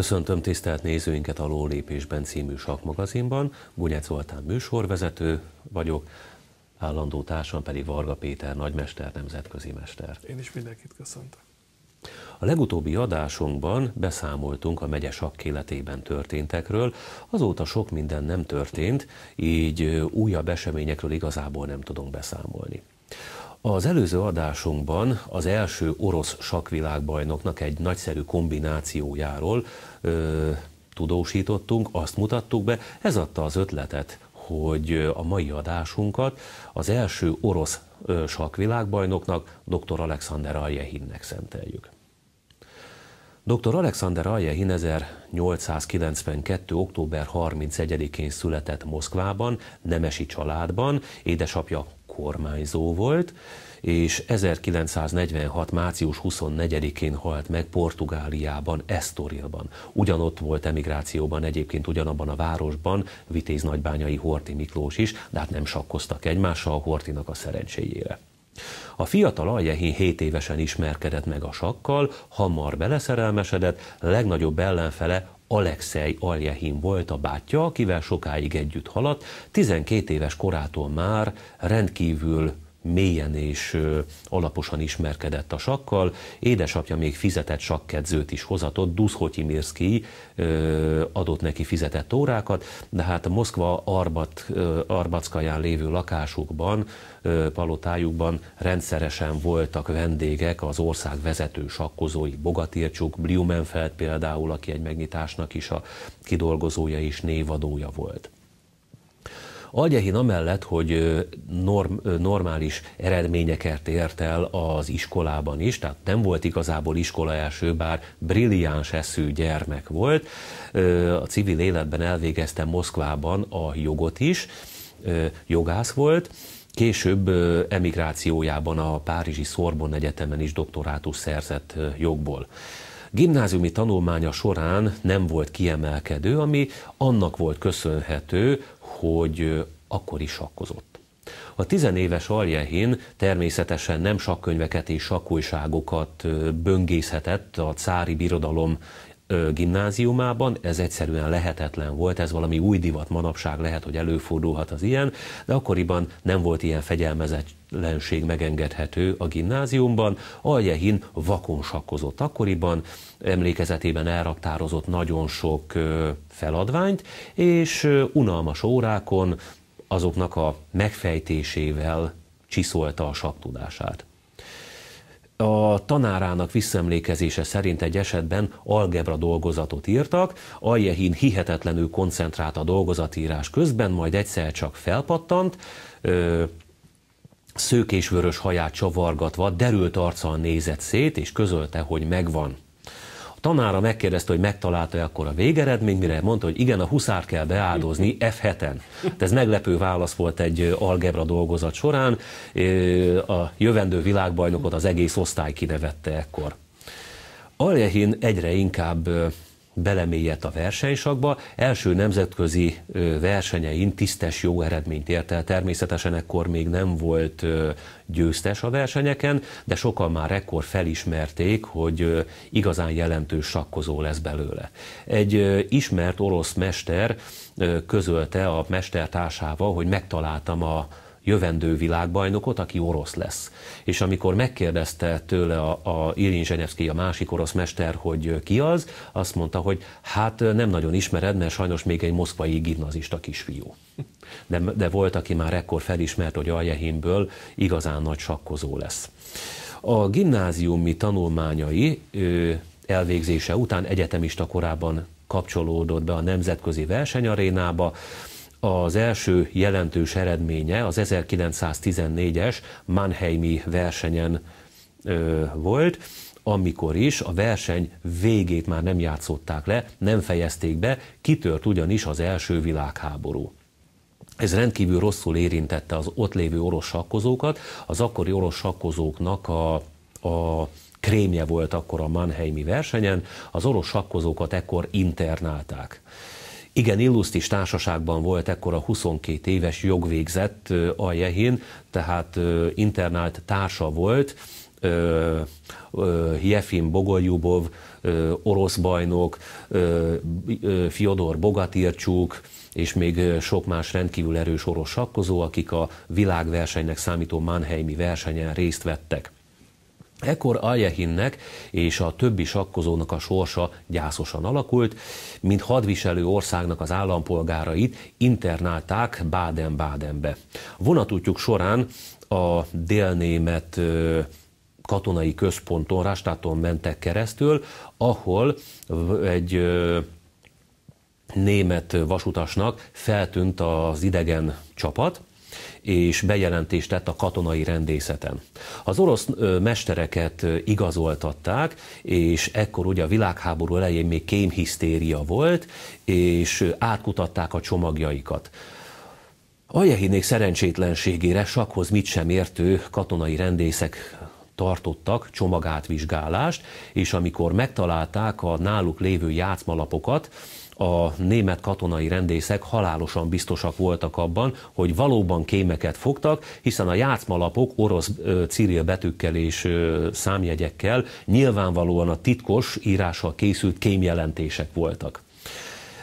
Köszöntöm tisztelt nézőinket a Lólépésben című sakmagazinban. Gunyec Zoltán műsorvezető vagyok, állandó társam pedig Varga Péter, nagymester, nemzetközi mester. Én is mindenkit köszöntök. A legutóbbi adásunkban beszámoltunk a megye sakkéletében történtekről, azóta sok minden nem történt, így újabb eseményekről igazából nem tudunk beszámolni. Az előző adásunkban az első orosz sakvilágbajnoknak egy nagyszerű kombinációjáról ö, tudósítottunk, azt mutattuk be, ez adta az ötletet, hogy a mai adásunkat az első orosz sakvilágbajnoknak, dr. Alexander Aljehinnek szenteljük. Dr. Alexander Aljehin 1892. október 31-én született Moszkvában, nemesi családban, édesapja kormányzó volt, és 1946. március 24-én halt meg Portugáliában, Estorilban. Ugyanott volt emigrációban, egyébként ugyanabban a városban Vitéz nagybányai Horti Miklós is, de hát nem sakkoztak egymással Hortinak a szerencséjére. A fiatal Aljehin 7 évesen ismerkedett meg a sakkal, hamar beleszerelmesedett, legnagyobb ellenfele Alexei Aljehin volt a bátyja, akivel sokáig együtt haladt, 12 éves korától már rendkívül mélyen és alaposan ismerkedett a sakkal. Édesapja még fizetett sakkedzőt is hozatott, Duszhotyimirszki adott neki fizetett órákat, de hát a Moszkva Arbat, Arbackaján lévő lakásukban, palotájukban rendszeresen voltak vendégek, az ország vezető sakkozói, Bogatircsuk, Blumenfeld például, aki egy megnyitásnak is a kidolgozója és névadója volt. Algyehin amellett, hogy norm, normális eredményeket ért el az iskolában is, tehát nem volt igazából iskola első, bár brilliáns eszű gyermek volt, a civil életben elvégezte Moszkvában a jogot is, jogász volt, Később emigrációjában a Párizsi Szorbon Egyetemen is doktorátus szerzett jogból. Gimnáziumi tanulmánya során nem volt kiemelkedő, ami annak volt köszönhető, hogy akkor is sakkozott. A tizenéves Aljehin természetesen nem sakkönyveket és sakkújságokat böngészhetett a cári birodalom gimnáziumában, ez egyszerűen lehetetlen volt, ez valami új divat manapság lehet, hogy előfordulhat az ilyen, de akkoriban nem volt ilyen fegyelmezetlenség megengedhető a gimnáziumban. Aljehin vakon sakkozott akkoriban, emlékezetében elraktározott nagyon sok feladványt, és unalmas órákon azoknak a megfejtésével csiszolta a saktudását. A tanárának visszaemlékezése szerint egy esetben algebra dolgozatot írtak, Aljehin hihetetlenül koncentrált a dolgozatírás közben, majd egyszer csak felpattant, szőkésvörös haját csavargatva, derült arccal nézett szét, és közölte, hogy megvan tanára megkérdezte, hogy megtalálta-e akkor a végeredmény, mire mondta, hogy igen, a huszár kell beáldozni F7-en. De ez meglepő válasz volt egy algebra dolgozat során. A jövendő világbajnokot az egész osztály kinevette ekkor. Aljehin egyre inkább belemélyedt a versenysakba. Első nemzetközi versenyein tisztes jó eredményt ért el. Természetesen ekkor még nem volt győztes a versenyeken, de sokan már ekkor felismerték, hogy igazán jelentős sakkozó lesz belőle. Egy ismert orosz mester közölte a mestertársával, hogy megtaláltam a jövendő világbajnokot, aki orosz lesz. És amikor megkérdezte tőle a, a Irin Zsenyevszki, a másik orosz mester, hogy ki az, azt mondta, hogy hát nem nagyon ismered, mert sajnos még egy moszkvai gimnazista kisfiú. De, de volt, aki már ekkor felismert, hogy Aljehimből igazán nagy sakkozó lesz. A gimnáziumi tanulmányai elvégzése után egyetemista korában kapcsolódott be a nemzetközi versenyarénába, az első jelentős eredménye az 1914-es Mannheimi versenyen ö, volt, amikor is a verseny végét már nem játszották le, nem fejezték be, kitört ugyanis az első világháború. Ez rendkívül rosszul érintette az ott lévő orosz sakkozókat. Az akkori orosz sakkozóknak a, a krémje volt akkor a Mannheimi versenyen, az orosz sakkozókat ekkor internálták. Igen, illusztis társaságban volt ekkor a 22 éves jogvégzett Aljehin, tehát internált társa volt Jefim Bogoljubov, orosz bajnok, Fiodor Bogatircsuk, és még sok más rendkívül erős orosz sakkozó, akik a világversenynek számító Mannheimi versenyen részt vettek. Ekkor Aljehinnek és a többi sakkozónak a sorsa gyászosan alakult, mint hadviselő országnak az állampolgárait internálták Baden-Badenbe. Vonatútjuk során a délnémet katonai központon, Rastáton mentek keresztül, ahol egy német vasutasnak feltűnt az idegen csapat, és bejelentést tett a katonai rendészeten. Az orosz mestereket igazoltatták, és ekkor ugye a világháború elején még kémhisztéria volt, és átkutatták a csomagjaikat. Aljehinék szerencsétlenségére sakhoz mit sem értő katonai rendészek tartottak csomagátvizsgálást, és amikor megtalálták a náluk lévő játszmalapokat, a német katonai rendészek halálosan biztosak voltak abban, hogy valóban kémeket fogtak, hiszen a játszmalapok orosz ciril betűkkel és számjegyekkel nyilvánvalóan a titkos írással készült kémjelentések voltak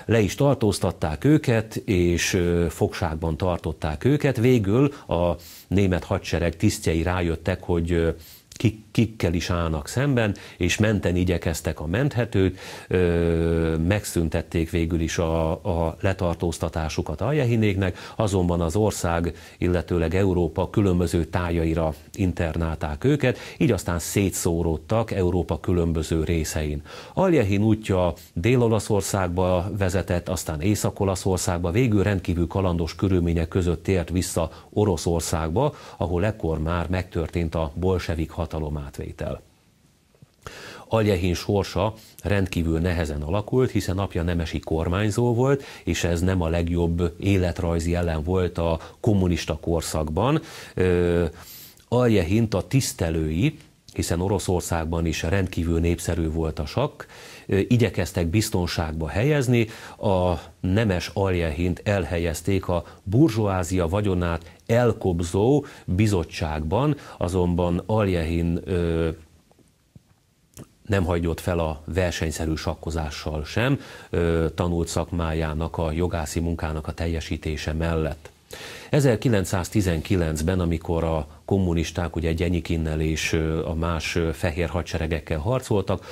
le is tartóztatták őket, és fogságban tartották őket. Végül a német hadsereg tisztjei rájöttek, hogy kik, kikkel is állnak szemben, és menten igyekeztek a menthetőt, ö, megszüntették végül is a, a letartóztatásukat Aljehinéknek, azonban az ország, illetőleg Európa különböző tájaira internálták őket, így aztán szétszóródtak Európa különböző részein. Aljehin útja Dél-Olaszországba vezetett, aztán Észak-Olaszországba, végül rendkívül kalandos körülmények között tért vissza Oroszországba, ahol ekkor már megtörtént a bolsevik hatalom átvétel. Aljehin sorsa rendkívül nehezen alakult, hiszen apja nemesi kormányzó volt, és ez nem a legjobb életrajzi ellen volt a kommunista korszakban. Aljehint a tisztelői, hiszen Oroszországban is rendkívül népszerű volt a sakk, igyekeztek biztonságba helyezni, a nemes aljehint elhelyezték a burzsóázia vagyonát elkobzó bizottságban, azonban Aljehin nem hagyott fel a versenyszerű sakkozással sem, tanult szakmájának, a jogászi munkának a teljesítése mellett. 1919-ben, amikor a kommunisták ugye Gyenyikinnel és a más fehér hadseregekkel harcoltak,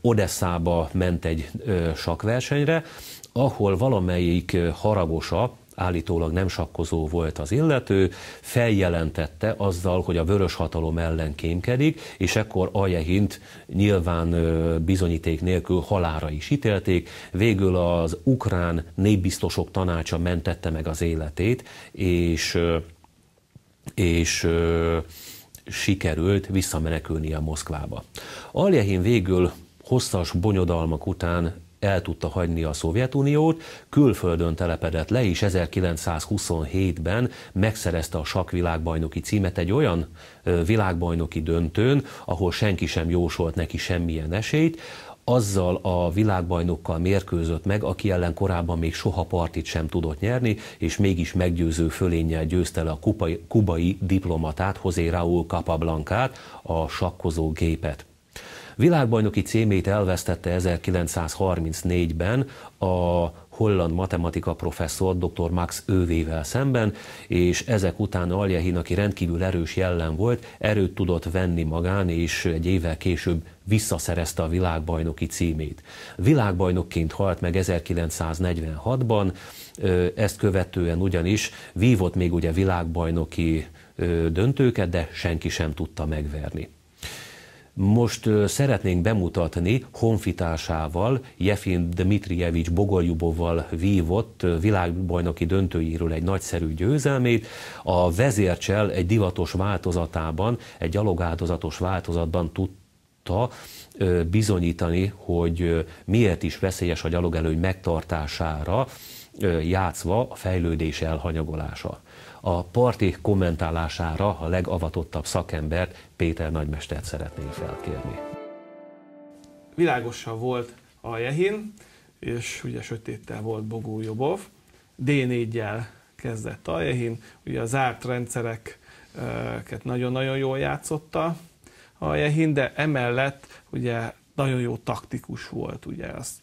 Odesszába ment egy sakversenyre, ahol valamelyik haragosa, állítólag nem sakkozó volt az illető, feljelentette azzal, hogy a vörös hatalom ellen kémkedik, és ekkor Ajehint nyilván bizonyíték nélkül halára is ítélték. Végül az ukrán népbiztosok tanácsa mentette meg az életét, és, és sikerült a Moszkvába. Aljehin végül hosszas bonyodalmak után el tudta hagyni a Szovjetuniót, külföldön telepedett le, és 1927-ben megszerezte a sakvilágbajnoki címet egy olyan világbajnoki döntőn, ahol senki sem jósolt neki semmilyen esélyt, azzal a világbajnokkal mérkőzött meg, aki ellen korábban még soha partit sem tudott nyerni, és mégis meggyőző fölénnyel győzte le a kubai, kubai diplomatát, José Raúl Capablancát, a sakkozó gépet. Világbajnoki címét elvesztette 1934-ben a holland matematika professzor dr. Max Ővével szemben, és ezek után Aljehin, aki rendkívül erős jellem volt, erőt tudott venni magán, és egy évvel később visszaszerezte a világbajnoki címét. Világbajnokként halt meg 1946-ban, ezt követően ugyanis vívott még ugye világbajnoki döntőket, de senki sem tudta megverni. Most szeretnénk bemutatni honfitársával, Jefin Dmitrijevics Bogoljubovval vívott világbajnoki döntőiről egy nagyszerű győzelmét. A vezércsel egy divatos változatában, egy gyalogáldozatos változatban tudta bizonyítani, hogy miért is veszélyes a gyalogelőny megtartására, játszva a fejlődés elhanyagolása a parti kommentálására a legavatottabb szakembert, Péter Nagymestert szeretném felkérni. Világosan volt a Jehin, és ugye sötéttel volt Bogó Jobov. D4-jel kezdett a Jehin, ugye a zárt rendszereket nagyon-nagyon jól játszotta, Aljehin, de emellett ugye nagyon jó taktikus volt, ugye azt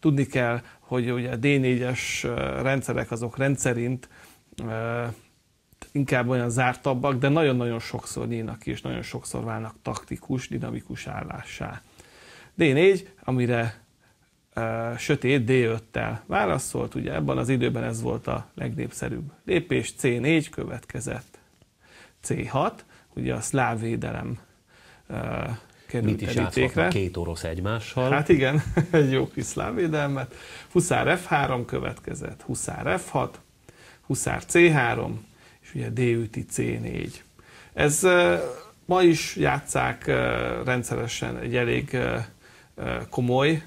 tudni kell, hogy ugye a D4-es rendszerek azok rendszerint inkább olyan zártabbak, de nagyon-nagyon sokszor nyílnak ki, és nagyon sokszor válnak taktikus, dinamikus állássá. D4, amire uh, sötét D5-tel válaszolt, ugye ebben az időben ez volt a legnépszerűbb lépés, C4 következett C6, ugye a szláv védelem uh, került Mit is játszhatnak két orosz egymással? Hát igen, egy jó kis szláv védelmet. Huszár F3 következett, Huszár F6, Huszár C3, és ugye D üti C4. Ez ma is játszák rendszeresen egy elég komoly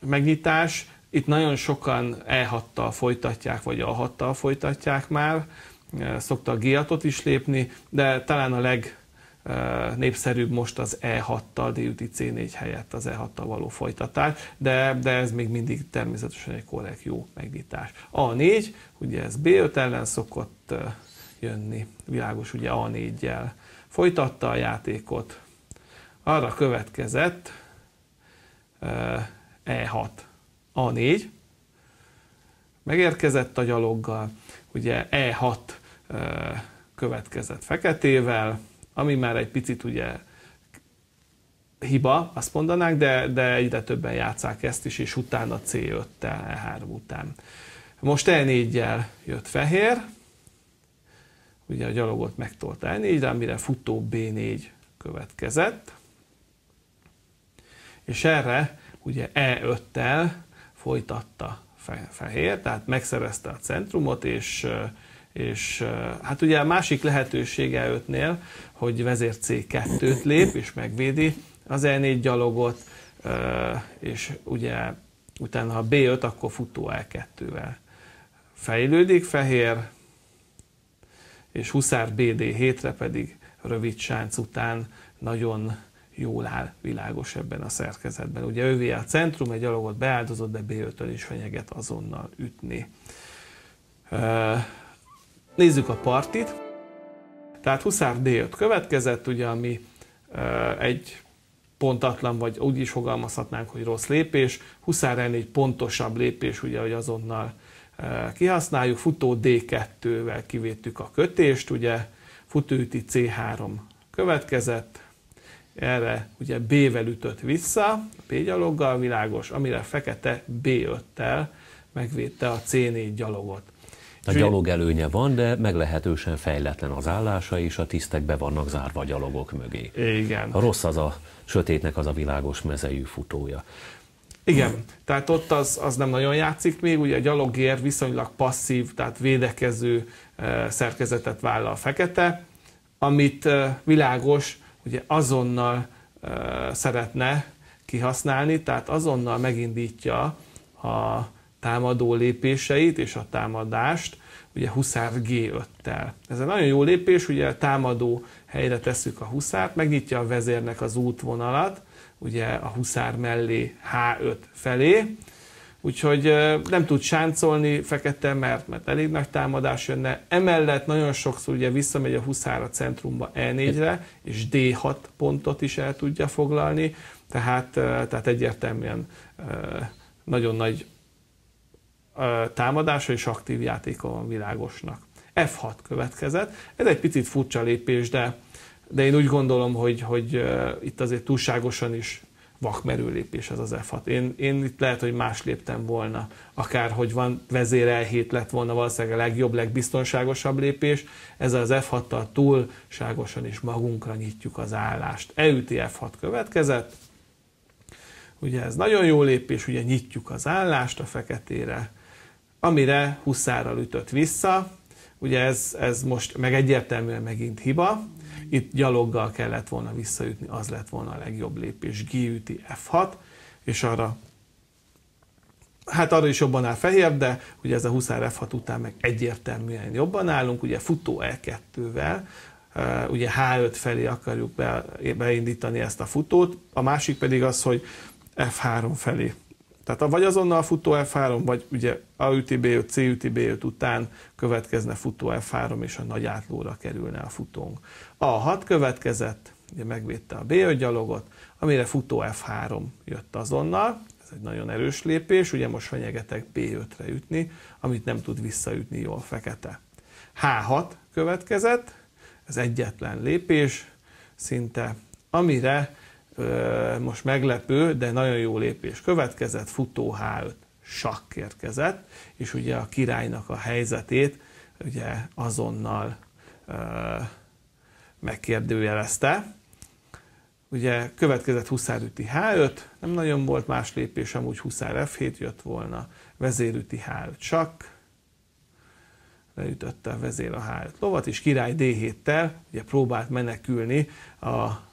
megnyitás. Itt nagyon sokan E6-tal folytatják, vagy A6-tal folytatják már. Szokta a G6-ot is lépni, de talán a leg népszerűbb most az E6-tal, D C4 helyett az E6-tal való folytatás, de, de ez még mindig természetesen egy korrekt jó megnyitás. A4, ugye ez B5 ellen szokott jönni, világos ugye A4-jel folytatta a játékot, arra következett E6, A4, megérkezett a gyaloggal, ugye E6 következett feketével, ami már egy picit ugye hiba, azt mondanánk, de, de egyre többen játszák ezt is, és utána C5-tel, E3 után. Most E4-jel jött fehér, ugye a gyalogot megtolt E4-re, amire futó B4 következett, és erre ugye E5-tel folytatta fehér, tehát megszerezte a centrumot, és, és hát ugye a másik lehetősége E5-nél, hogy vezér C2-t lép, és megvédi az E4 gyalogot, és ugye utána ha B5, akkor futó E2-vel fejlődik fehér, és huszár BD7-re pedig rövid sánc után nagyon jól áll világos ebben a szerkezetben. Ugye ővé a centrum, egy gyalogot beáldozott, de B5-től is fenyeget azonnal ütni. Nézzük a partit. Tehát Huszár D5 következett, ugye, ami egy pontatlan, vagy úgy is fogalmazhatnánk, hogy rossz lépés. Huszár N4 pontosabb lépés, ugye, hogy azonnal kihasználjuk. Futó D2-vel kivéttük a kötést, ugye, futóüti C3 következett, erre ugye B-vel ütött vissza, B gyaloggal világos, amire fekete B5-tel megvédte a C4 gyalogot. A gyalog előnye van, de meglehetősen fejletlen az állása, és a tisztek be vannak zárva a gyalogok mögé. Igen. A rossz az a sötétnek az a világos mezejű futója. Igen, tehát ott az, az nem nagyon játszik még, ugye a gyalogér viszonylag passzív, tehát védekező e, szerkezetet vállal a fekete, amit e, világos, ugye azonnal uh, szeretne kihasználni, tehát azonnal megindítja a támadó lépéseit és a támadást, ugye huszár G5-tel. Ez egy nagyon jó lépés, ugye támadó helyre tesszük a huszárt, megnyitja a vezérnek az útvonalat, ugye a huszár mellé H5 felé, úgyhogy nem tud sáncolni fekete, mert, mert elég nagy támadás jönne. Emellett nagyon sokszor ugye visszamegy a huszár a centrumba E4-re, és D6 pontot is el tudja foglalni, tehát, tehát egyértelműen nagyon nagy támadása és aktív játéka van világosnak. F6 következett. Ez egy picit furcsa lépés, de, de én úgy gondolom, hogy, hogy itt azért túlságosan is vakmerő lépés ez az F6. Én, én itt lehet, hogy más léptem volna, akár hogy van vezérel hét lett volna valószínűleg a legjobb, legbiztonságosabb lépés. Ezzel az F6-tal túlságosan is magunkra nyitjuk az állást. EÜT F6 következett. Ugye ez nagyon jó lépés, ugye nyitjuk az állást a feketére, amire huszárral ütött vissza. Ugye ez, ez most meg egyértelműen megint hiba, itt gyaloggal kellett volna visszaütni, az lett volna a legjobb lépés. G üti F6, és arra hát arra is jobban áll fehér, de ugye ez a huszár F6 után meg egyértelműen jobban állunk, ugye futó E2-vel, ugye H5 felé akarjuk be, beindítani ezt a futót, a másik pedig az, hogy F3 felé tehát vagy azonnal futó F3, vagy ugye A üti B5, C üti B5 után következne futó F3, és a nagy átlóra kerülne a futónk. A6 következett, ugye megvédte a B5 gyalogot, amire futó F3 jött azonnal, ez egy nagyon erős lépés, ugye most fenyegetek B5-re ütni, amit nem tud visszaütni jól fekete. H6 következett, ez egyetlen lépés, szinte amire most meglepő, de nagyon jó lépés következett, futó H5 sakk érkezett, és ugye a királynak a helyzetét ugye azonnal megkérdőjelezte. Ugye következett huszárüti H5, nem nagyon volt más lépés, amúgy huszár F7 jött volna, vezérüti H5 sakk, leütötte a vezér a H5 lovat, és király D7-tel ugye próbált menekülni a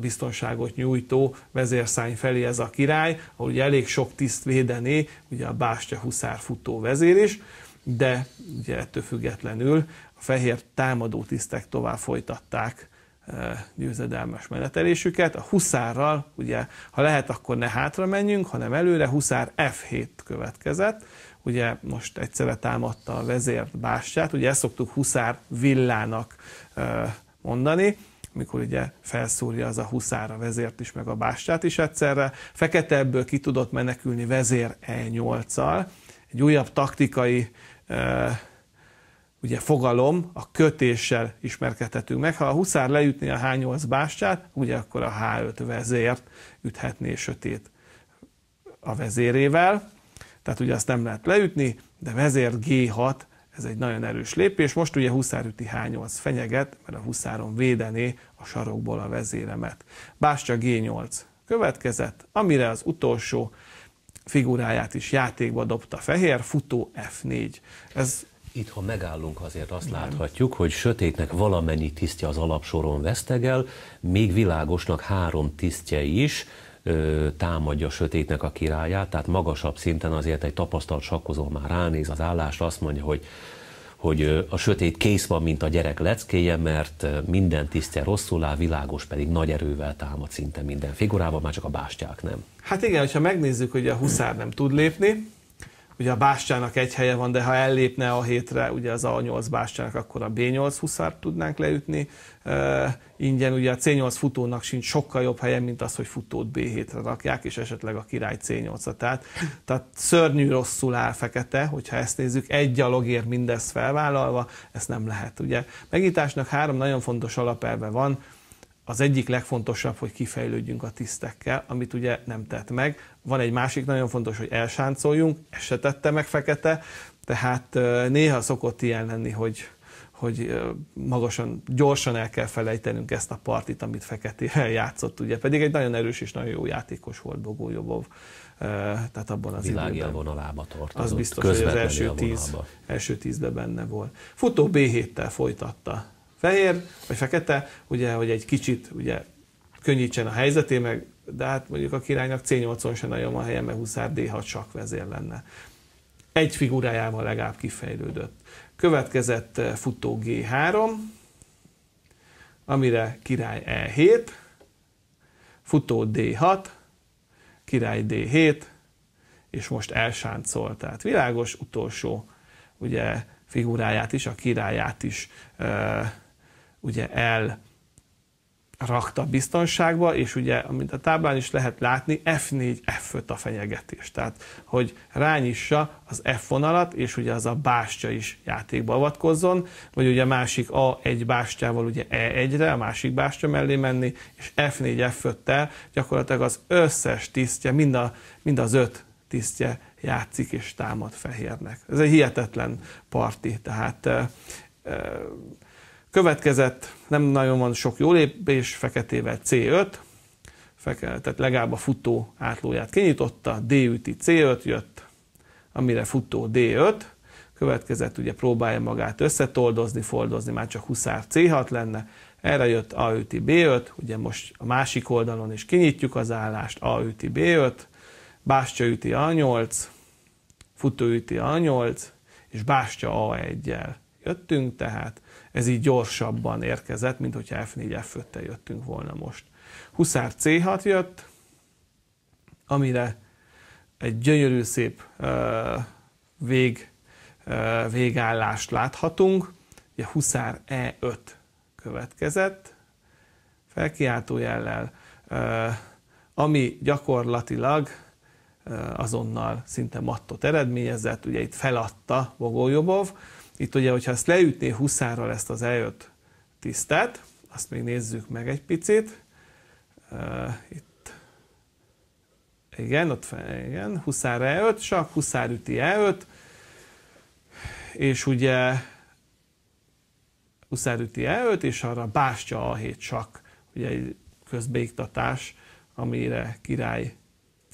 biztonságot nyújtó vezérszány felé ez a király, ahol ugye elég sok tiszt védené, ugye a bástya huszár futó vezér is, de ugye ettől függetlenül a fehér támadó tisztek tovább folytatták e, győzedelmes menetelésüket. A huszárral, ugye, ha lehet, akkor ne hátra menjünk, hanem előre, huszár F7 következett. Ugye most egyszerre támadta a vezér bástyát, ugye ezt szoktuk huszár villának e, mondani, mikor ugye felszúrja az a huszára vezért is, meg a bástyát is egyszerre. Fekete ebből ki tudott menekülni vezér E8-al. Egy újabb taktikai ugye fogalom, a kötéssel ismerkedhetünk meg. Ha a huszár leütné a H8 bástyát, ugye akkor a H5 vezért üthetné sötét a vezérével. Tehát ugye azt nem lehet leütni, de vezér G6 ez egy nagyon erős lépés. Most ugye huszár üti H8 fenyeget, mert a huszáron védené a sarokból a vezéremet. Bástya G8 következett, amire az utolsó figuráját is játékba dobta fehér, futó F4. Ez itt, ha megállunk, azért azt Nem. láthatjuk, hogy sötétnek valamennyi tisztje az alapsoron vesztegel, még világosnak három tisztje is, támadja sötétnek a királyát, tehát magasabb szinten azért egy tapasztalt sakkozó már ránéz az állásra, azt mondja, hogy hogy a sötét kész van, mint a gyerek leckéje, mert minden tisztje rosszul áll, világos pedig nagy erővel támad szinte minden figurában, már csak a bástyák nem. Hát igen, hogyha megnézzük, hogy a huszár nem tud lépni, ugye a bástyának egy helye van, de ha ellépne a hétre, ugye az A8 bástyának, akkor a B8 huszár tudnánk leütni. Uh, ingyen ugye a C8 futónak sincs sokkal jobb helye, mint az, hogy futót B7-re rakják, és esetleg a király C8-at. Tehát, tehát szörnyű rosszul áll fekete, hogyha ezt nézzük, egy gyalogért mindezt felvállalva, ezt nem lehet. Ugye megnyitásnak három nagyon fontos alapelve van, az egyik legfontosabb, hogy kifejlődjünk a tisztekkel, amit ugye nem tett meg. Van egy másik nagyon fontos, hogy elsáncoljunk, ezt se tette meg fekete, tehát néha szokott ilyen lenni, hogy, hogy magasan, gyorsan el kell felejtenünk ezt a partit, amit feketével játszott, ugye pedig egy nagyon erős és nagyon jó játékos volt Bogó Jobov. Tehát abban az időben. vonalába tartozott. Az biztos, hogy az első, tíz, első tízben benne volt. Futó B7-tel folytatta fehér, vagy fekete, ugye, hogy egy kicsit ugye, könnyítsen a helyzeté, meg, de hát mondjuk a királynak C8-on sem nagyon van helye, mert huszár D6 csak vezér lenne. Egy figurájával legalább kifejlődött. Következett eh, futó G3, amire király E7, futó D6, király D7, és most elsáncol. Tehát világos utolsó ugye, figuráját is, a királyát is e, ugye el rakta biztonságba, és ugye, amit a táblán is lehet látni, F4, F5 a fenyegetés. Tehát, hogy rányissa az F vonalat, és ugye az a bástya is játékba avatkozzon, vagy ugye a másik A1 bástyával ugye E1-re, a másik bástya mellé menni, és F4, F5-tel gyakorlatilag az összes tisztje, mind, a, mind az öt tisztje játszik és támad fehérnek. Ez egy hihetetlen parti, tehát e, e, Következett, nem nagyon van sok jó lépés, feketével C5, feke, tehát legalább a futó átlóját kinyitotta, D üti C5 jött, amire futó D5, következett ugye próbálja magát összetoldozni, foldozni, már csak huszár C6 lenne, erre jött A üti B5, ugye most a másik oldalon is kinyitjuk az állást, A üti B5, bástya üti A8, futó üti A8, és bástya A1-jel jöttünk, tehát ez így gyorsabban érkezett, mint hogyha F4, F5-tel jöttünk volna most. Huszár C6 jött, amire egy gyönyörű szép uh, vég, uh, végállást láthatunk. Ugye Huszár E5 következett, felkiáltó jellel, ami gyakorlatilag azonnal szinte mattot eredményezett, ugye itt feladta Bogoljobov. Itt ugye, hogyha ezt leütné huszárral ezt az E5 tisztet, azt még nézzük meg egy picit. Itt. Igen, ott igen, huszár E5, csak huszár üti E5, és ugye huszár üti E5, és arra bástya A7 csak, ugye egy közbeiktatás, amire király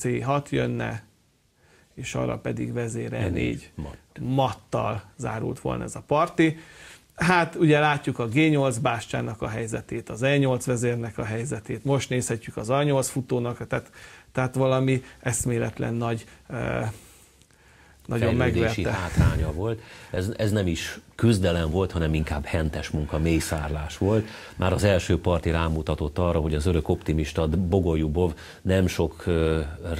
C6 jönne, és arra pedig vezér E4 mattal zárult volna ez a parti. Hát ugye látjuk a G8 bástyának a helyzetét, az E8 vezérnek a helyzetét, most nézhetjük az A8 futónak, tehát, tehát valami eszméletlen nagy uh, nagyon megverte. hátránya volt. Ez, ez nem is küzdelem volt, hanem inkább hentes munka, mészárlás volt. Már az első parti rámutatott arra, hogy az örök optimista Bogolyubov nem sok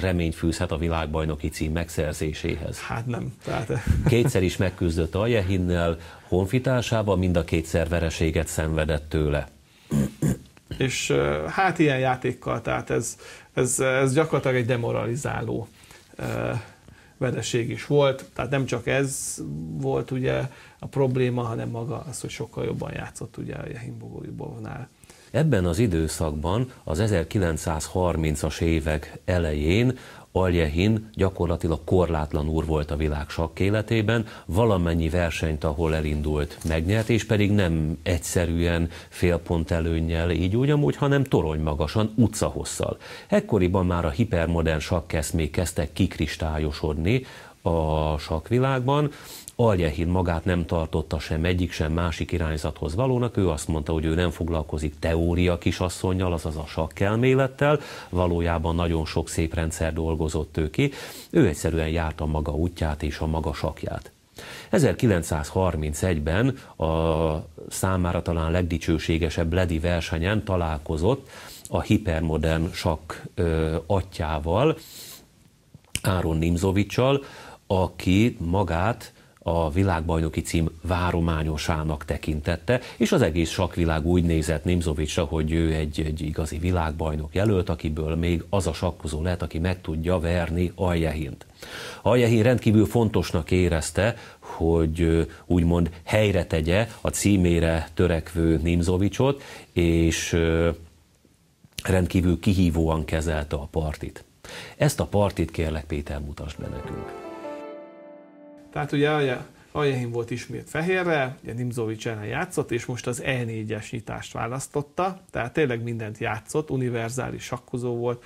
reményt fűzhet a világbajnoki cím megszerzéséhez. Hát nem. Tehát... Kétszer is megküzdött Aljehinnel, honfitársával, mind a kétszer vereséget szenvedett tőle. És hát ilyen játékkal, tehát ez, ez, ez gyakorlatilag egy demoralizáló vereség is volt, tehát nem csak ez volt ugye a probléma, hanem maga az, hogy sokkal jobban játszott ugye a Jehimbogolibovnál. Ebben az időszakban, az 1930-as évek elején Aljehin gyakorlatilag korlátlan úr volt a világ életében, valamennyi versenyt, ahol elindult, megnyert, és pedig nem egyszerűen félpont előnnyel, így úgy amúgy, hanem torony magasan, utcahosszal. Ekkoriban már a hipermodern sakkeszmék kezdtek kikristályosodni a sakkvilágban, Aljehin magát nem tartotta sem egyik, sem másik irányzathoz valónak, ő azt mondta, hogy ő nem foglalkozik teória kisasszonyjal, azaz a sakkelmélettel, valójában nagyon sok szép rendszer dolgozott ő ki, ő egyszerűen járta maga útját és a maga sakját. 1931-ben a számára talán legdicsőségesebb Ledi versenyen találkozott a hipermodern sakk ö, atyával, Áron Nimzovicsal, aki magát a világbajnoki cím várományosának tekintette, és az egész sakvilág úgy nézett Nimzovicsra, hogy ő egy, egy igazi világbajnok jelölt, akiből még az a sakkozó lehet, aki meg tudja verni Aljehint. Aljehin rendkívül fontosnak érezte, hogy úgymond helyre tegye a címére törekvő Nimzovicsot, és rendkívül kihívóan kezelte a partit. Ezt a partit kérlek Péter mutasd be nekünk. Tehát ugye Aljehim volt ismét fehérre, ugye Nimzovic ellen játszott, és most az E4-es nyitást választotta, tehát tényleg mindent játszott, univerzális sakkozó volt,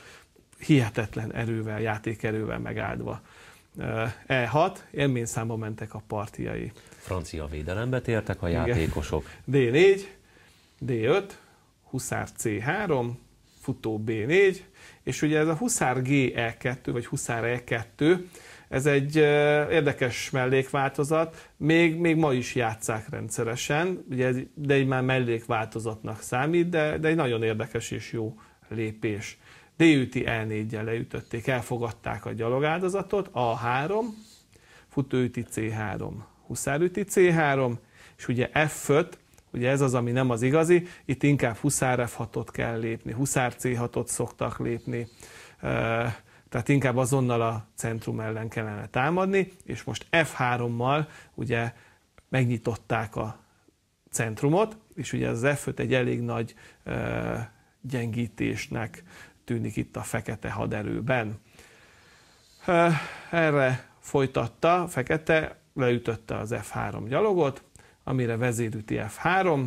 hihetetlen erővel, játékerővel megáldva. E6, élményszámba mentek a partiai. Francia védelembe tértek a Igen. játékosok. D4, D5, huszár C3, futó B4, és ugye ez a huszár G-E2, vagy huszár E2, ez egy érdekes mellékváltozat, még, még ma is játszák rendszeresen, ugye, de egy már mellékváltozatnak számít, de, de egy nagyon érdekes és jó lépés. D üti E4-jel leütötték, elfogadták a gyalogáldozatot, A3, futóüti C3, huszárüti C3, és ugye F5, ugye ez az, ami nem az igazi, itt inkább huszár F6-ot kell lépni, huszár C6-ot szoktak lépni, tehát inkább azonnal a centrum ellen kellene támadni, és most F3-mal ugye megnyitották a centrumot, és ugye az F5 egy elég nagy uh, gyengítésnek tűnik itt a fekete haderőben. Uh, erre folytatta, fekete leütötte az F3 gyalogot, amire vezérüti F3,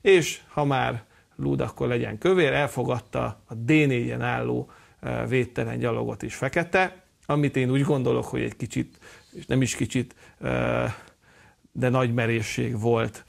és ha már lúd, akkor legyen kövér, elfogadta a D4-en álló védtelen gyalogot is fekete, amit én úgy gondolok, hogy egy kicsit, és nem is kicsit, de nagy merészség volt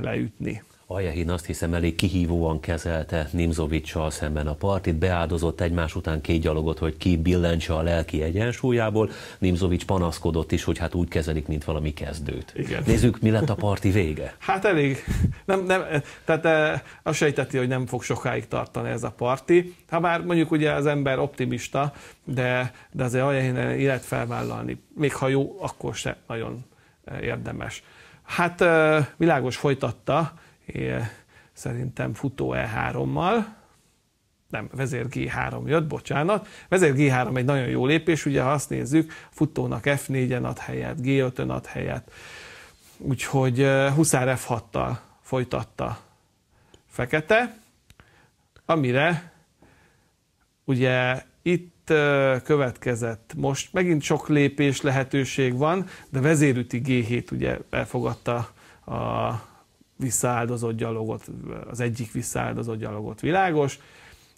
leütni. Ajehin azt hiszem elég kihívóan kezelte Nimzovicsal szemben a partit, beáldozott egymás után két gyalogot, hogy ki billentse a lelki egyensúlyából. Nimzovics panaszkodott is, hogy hát úgy kezelik, mint valami kezdőt. Igen. Nézzük, mi lett a parti vége. Hát elég, nem, nem, tehát e, azt sejteti, hogy nem fog sokáig tartani ez a parti. Ha bár mondjuk ugye az ember optimista, de, de azért Ajehin élet felvállalni, még ha jó, akkor se nagyon érdemes. Hát világos folytatta, szerintem futó E3-mal, nem, vezér G3 jött, bocsánat. Vezér G3 egy nagyon jó lépés, ugye ha azt nézzük, futónak F4-en ad helyet, G5-ön ad helyet, úgyhogy Huszár F6-tal folytatta Fekete, amire ugye itt következett, most megint sok lépés lehetőség van, de vezérüti G7 ugye elfogadta a visszaáldozott gyalogot, az egyik visszaáldozott gyalogot világos.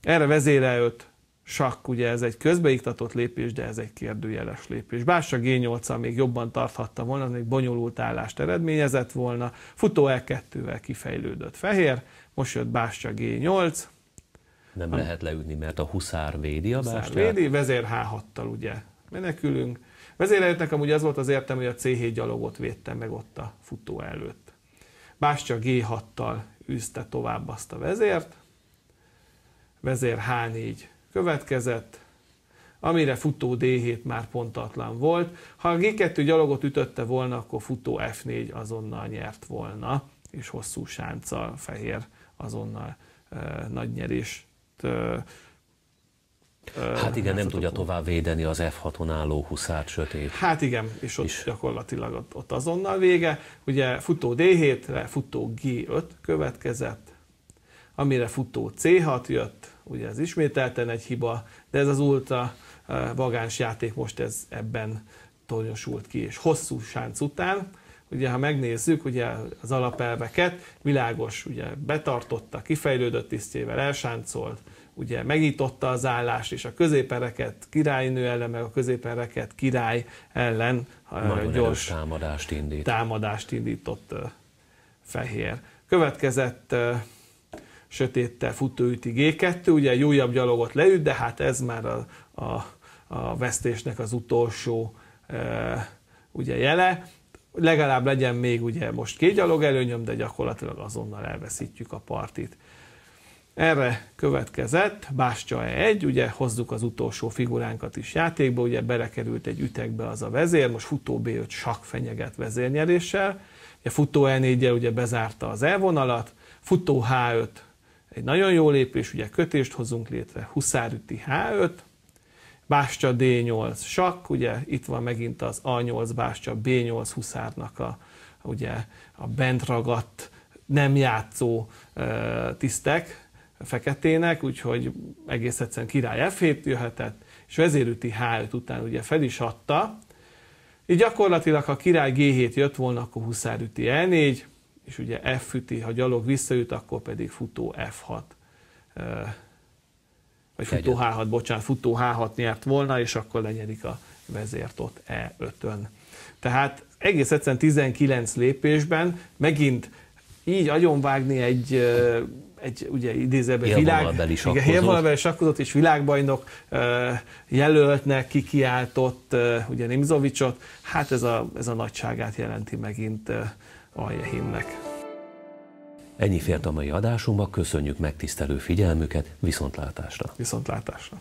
Erre vezére 5 sakk, ugye ez egy közbeiktatott lépés, de ez egy kérdőjeles lépés. Bársa G8-al még jobban tarthatta volna, az még bonyolult állást eredményezett volna. Futó E2-vel kifejlődött fehér, most jött Bársa G8. Nem a, lehet leütni, mert a huszár védi a huszár védi, vezér H6-tal ugye menekülünk. Vezérelőtnek amúgy az volt az értem, hogy a C7 gyalogot védte meg ott a futó előtt. Bástya G6-tal űzte tovább azt a vezért, vezér H4 következett, amire futó D7 már pontatlan volt. Ha a G2 gyalogot ütötte volna, akkor futó F4 azonnal nyert volna, és hosszú sánccal fehér azonnal e, nagy nyerést e, Hát igen, nem tudja tovább védeni az F6-on álló huszát sötét. Hát igen, és ott is. gyakorlatilag ott, ott azonnal vége. Ugye futó D7-re futó G5 következett, amire futó C6 jött, ugye ez ismételten egy hiba, de ez az ultra vagáns játék most ez ebben tornyosult ki, és hosszú sánc után, ugye ha megnézzük ugye az alapelveket, világos, ugye betartotta, kifejlődött tisztjével, elsáncolt, ugye megította az állást, és a középereket királynő ellen, meg a középereket király ellen Nagyon gyors támadást, indít. támadást indított fehér. Következett sötéttel futóüti G2, ugye egy újabb gyalogot leüt, de hát ez már a, a, a vesztésnek az utolsó e, ugye jele. Legalább legyen még ugye most két gyalog előnyöm, de gyakorlatilag azonnal elveszítjük a partit. Erre következett Bástya E1, ugye hozzuk az utolsó figuránkat is játékba, ugye belekerült egy ütegbe az a vezér, most futó B5 sak fenyeget vezérnyeréssel, ugye futó E4 ugye bezárta az E-vonalat, futó H5 egy nagyon jó lépés, ugye kötést hozunk létre, huszárüti H5, bástya D8 sakk, ugye itt van megint az A8 bástya B8 huszárnak a, ugye a bent ragadt, nem játszó tisztek feketének, úgyhogy egész egyszerűen király F7 jöhetett, és vezérüti H5 után ugye fel is adta, így gyakorlatilag, ha király G7 jött volna, akkor huszárüti E4, és ugye F üti, ha gyalog visszaüt, akkor pedig futó F6. Vagy futó H6, bocsánat, futó H6 nyert volna, és akkor lenyedik a vezért ott E5-ön. Tehát egész egyszerűen 19 lépésben megint így agyonvágni egy, egy ugye idézőben világ, igen, sakkozót és világbajnok jelöltnek kikiáltott ugye Nimzovicsot, hát ez a, ez a nagyságát jelenti megint Aljehimnek. Ennyi fért a mai adásunkba, köszönjük megtisztelő figyelmüket, viszontlátásra! Viszontlátásra!